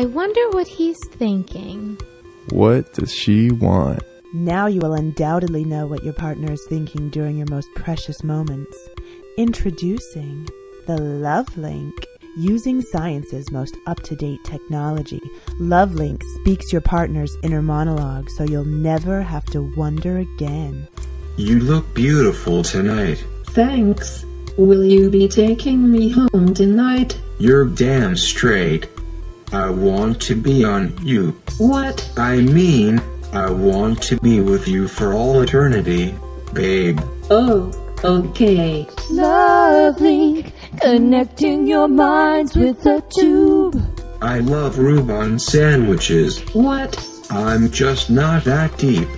I wonder what he's thinking. What does she want? Now you will undoubtedly know what your partner is thinking during your most precious moments. Introducing the Love Link. Using science's most up to date technology, LoveLink speaks your partner's inner monologue so you'll never have to wonder again. You look beautiful tonight. Thanks. Will you be taking me home tonight? You're damn straight. I want to be on you. What? I mean, I want to be with you for all eternity, babe. Oh, okay. Love Link, connecting your minds with a tube. I love Reuben sandwiches. What? I'm just not that deep.